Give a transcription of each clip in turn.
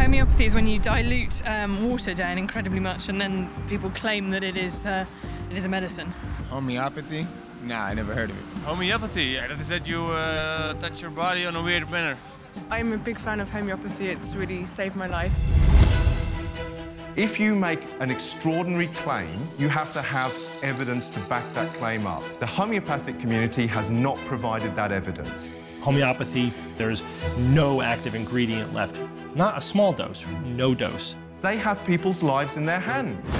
Homeopathy is when you dilute um, water down incredibly much, and then people claim that it is uh, it is a medicine. Homeopathy? Nah, I never heard of it. Homeopathy, that is that you uh, touch your body on a weird manner. I'm a big fan of homeopathy. It's really saved my life. If you make an extraordinary claim, you have to have evidence to back that claim up. The homeopathic community has not provided that evidence. Homeopathy, there's no active ingredient left. Not a small dose, no dose. They have people's lives in their hands.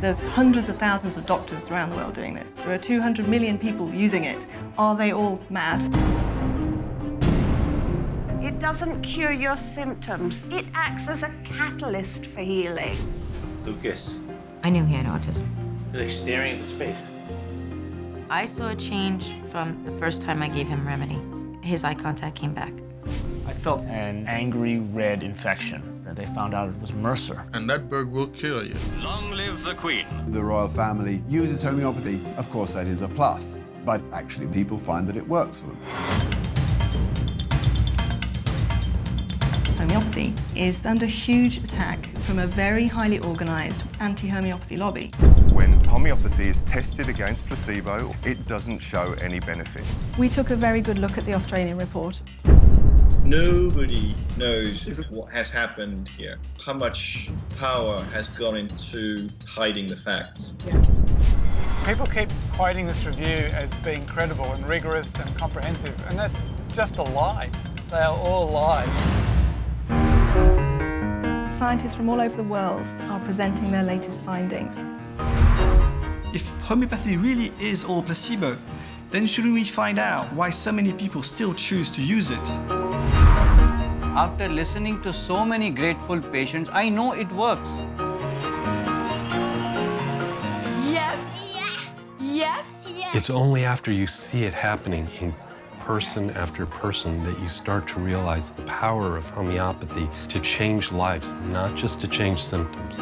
There's hundreds of thousands of doctors around the world doing this. There are 200 million people using it. Are they all mad? It doesn't cure your symptoms. It acts as a catalyst for healing. Lucas. I knew he had autism. You're like staring into space. I saw a change from the first time I gave him remedy his eye contact came back. I felt an angry red infection. They found out it was MRSA. And that bug will kill you. Long live the Queen. The royal family uses homeopathy. Of course, that is a plus. But actually, people find that it works for them. Homeopathy is under huge attack from a very highly organised anti-homeopathy lobby. When homeopathy is tested against placebo, it doesn't show any benefit. We took a very good look at the Australian report. Nobody knows what has happened here, how much power has gone into hiding the facts. Yeah. People keep quoting this review as being credible and rigorous and comprehensive, and that's just a lie. They are all lies scientists from all over the world are presenting their latest findings. If homeopathy really is all placebo, then shouldn't we find out why so many people still choose to use it? After listening to so many grateful patients, I know it works. Yes! Yes! yes. It's only after you see it happening in person after person that you start to realize the power of homeopathy to change lives, not just to change symptoms.